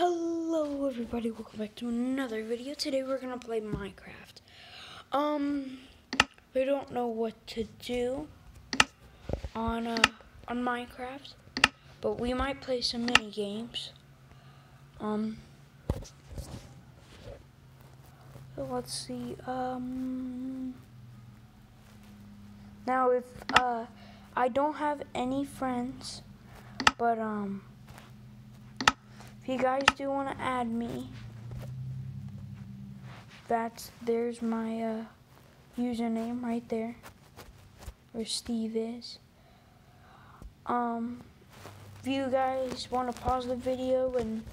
Hello everybody, welcome back to another video. Today we're gonna play Minecraft. Um, we don't know what to do on uh, on Minecraft, but we might play some mini games. Um, so let's see. Um, now if uh, I don't have any friends, but um. You guys do want to add me, that's there's my uh, username right there, where Steve is. Um, if you guys want to pause the video and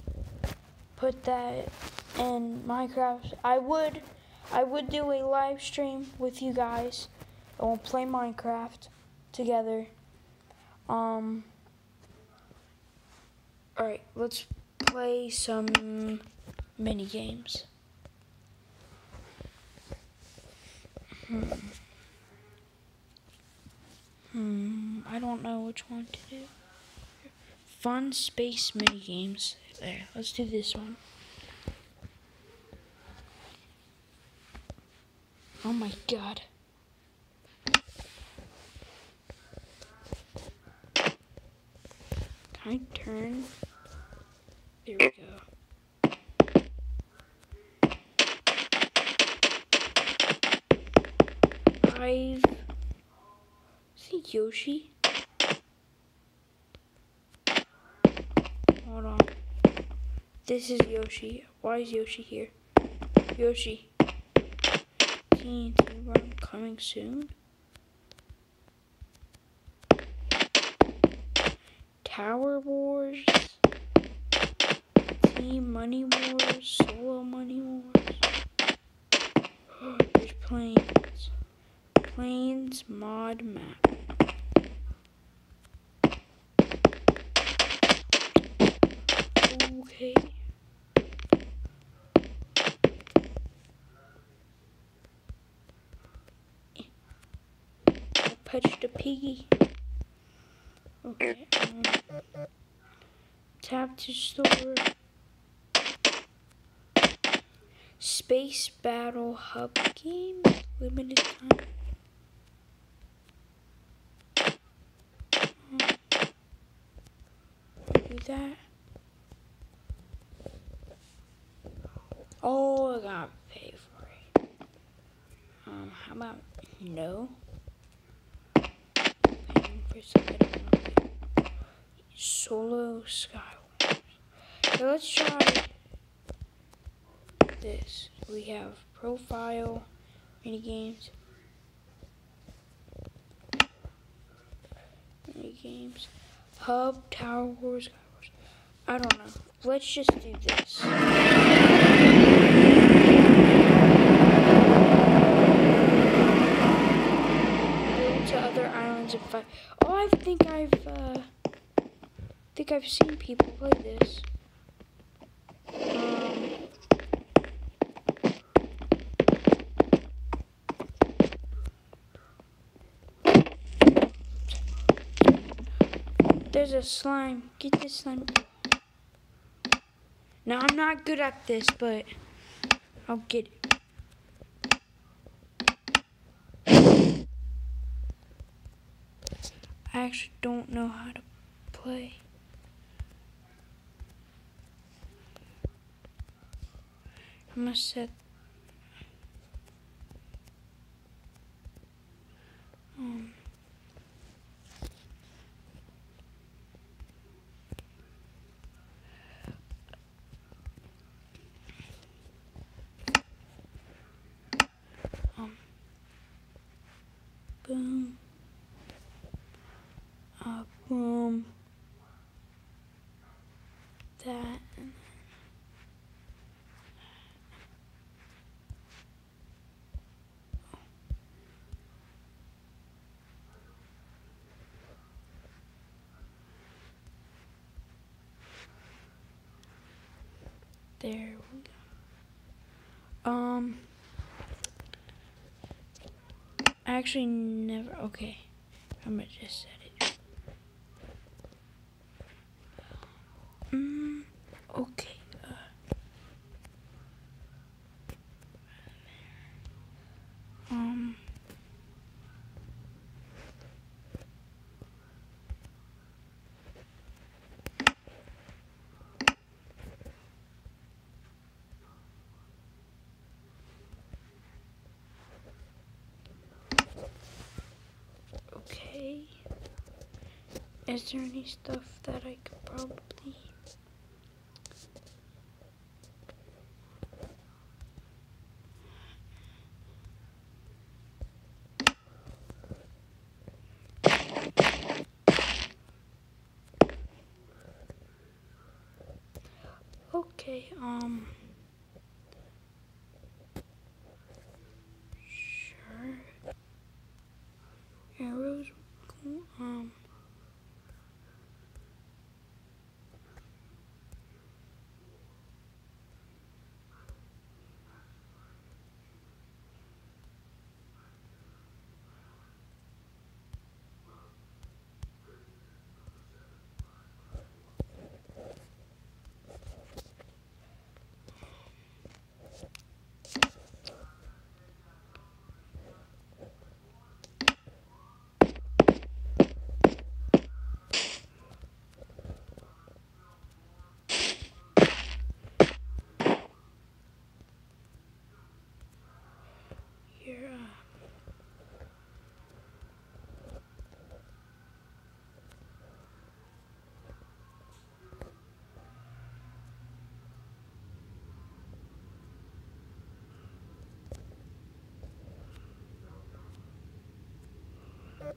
put that in Minecraft, I would, I would do a live stream with you guys, and we'll play Minecraft together. Um. All right, let's play some mini games. Hmm. Hmm. I don't know which one to do. Fun space mini games. There. Let's do this one. Oh my god. Can I turn? There we go. I've see Yoshi. Hold on. This is Yoshi. Why is Yoshi here? Yoshi. TNT run coming soon. Tower Wars. Money Wars, Solo Money Wars. There's Planes. Planes Mod Map. Okay. I punched a piggy. Okay. Um, tap to store. Space Battle Hub game, limited time. Do that. Oh, I gotta pay for it. Um, how about no? Solo Skywars. Let's try this. We have profile, mini games, mini games, hub, tower wars, I don't know. Let's just do this. Oh, I think I've, uh, think I've seen people play this. Um, There's a slime. Get this slime. Now I'm not good at this, but I'll get it. I actually don't know how to play. I'm gonna set. Um. Um. Boom. Uh, boom. That. and There we go. Um, I actually never. Okay, I'm gonna just set it. Mm, okay. Is there any stuff that I could probably... Okay, um... Sure. Arrows, um... Here, uh...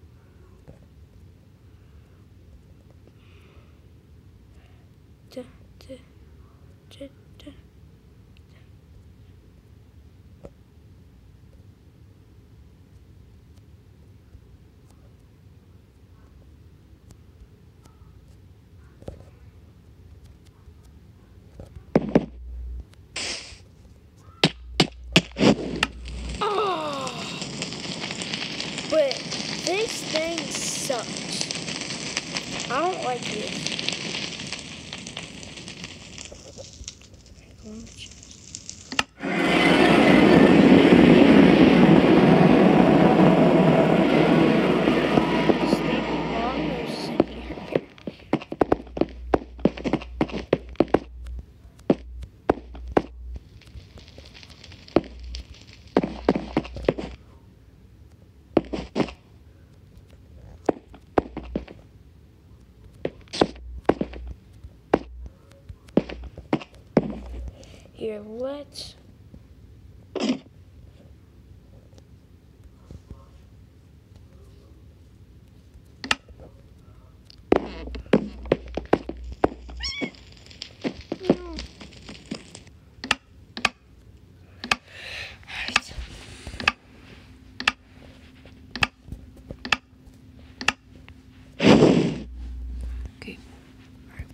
Duh, duh, duh, duh. Oh! But this thing sucks. I don't like it. Stay long or sit here. Here, let's. No. Alright. Okay. Alright.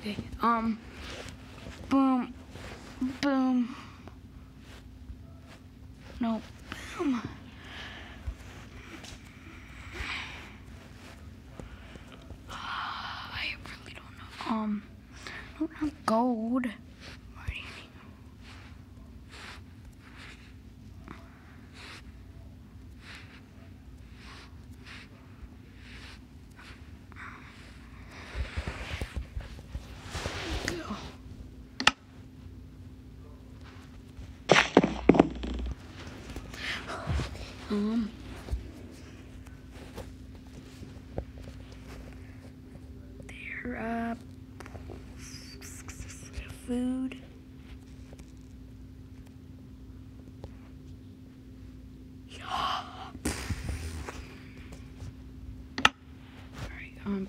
Okay. Um. Boom. Boom. No. Boom. I really don't know. Um. Have gold. Um. There, uh, food. Alright, um.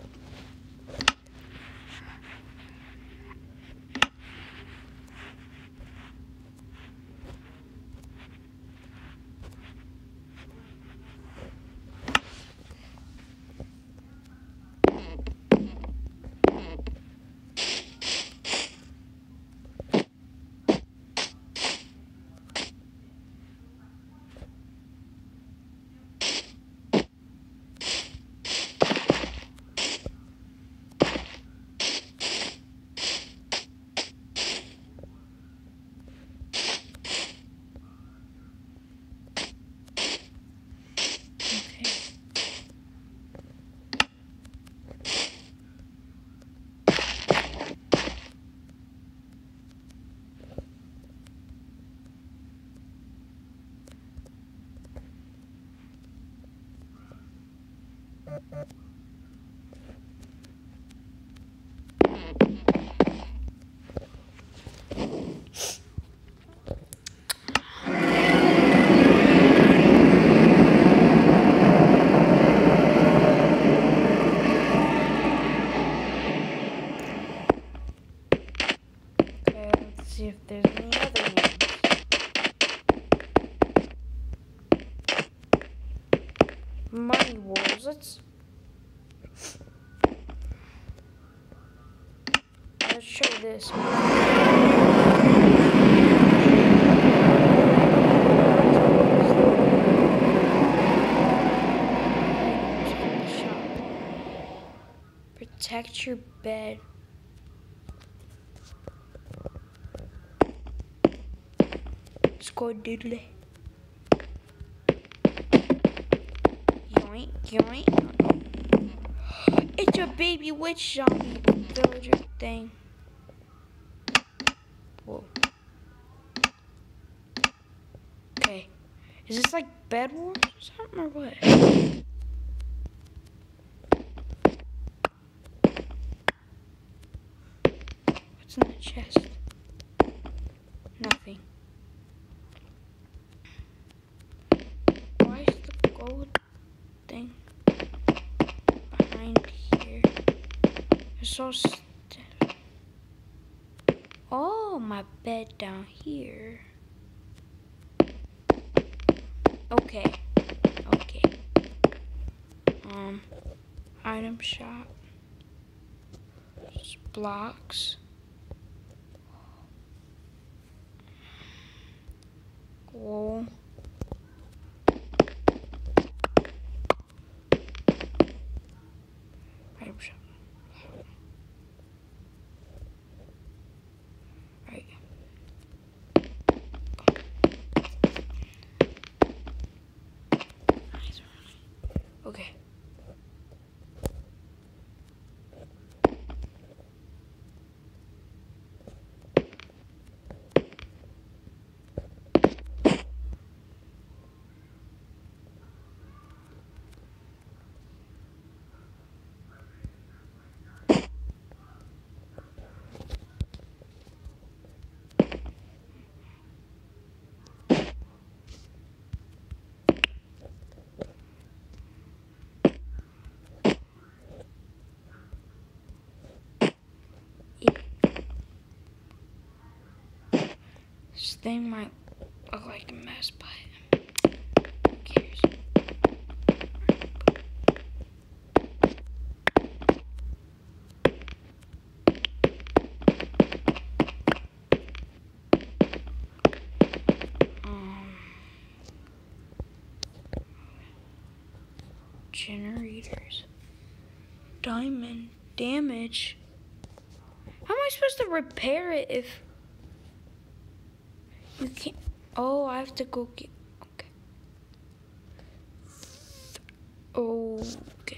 see if there's any other names. Money Wars. Let's let's try this. Protect your bed. Doodly. Yoink, yoink. It's a baby witch zombie villager thing. Whoa. Okay. Is this like Bed Wars or something or what? What's in the chest? Nothing. Why is the gold thing behind here? It's so stiff. Oh. Oh, my bed down here. Okay. Okay. Um, item shop. Blocks. Whoa. Item shop. Right. Okay. This thing might look like a mess, but who cares? Um, generators. Diamond damage. How am I supposed to repair it if? Oh, I have to go get. Okay. Okay.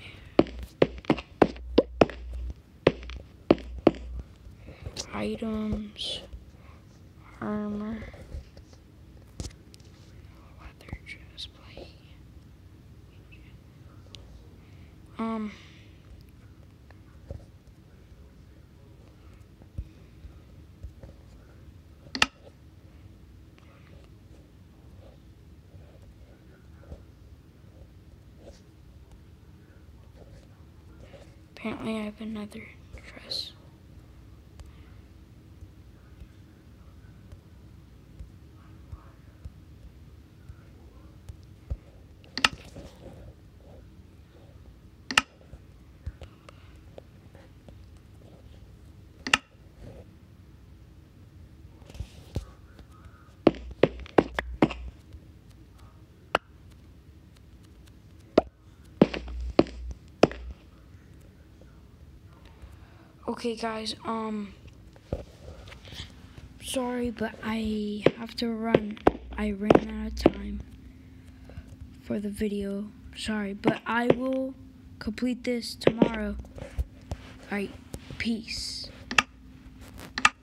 Items. Armor. Leather chest plate. Um. Apparently, I have another Okay, guys, um, sorry, but I have to run. I ran out of time for the video. Sorry, but I will complete this tomorrow. Alright, peace.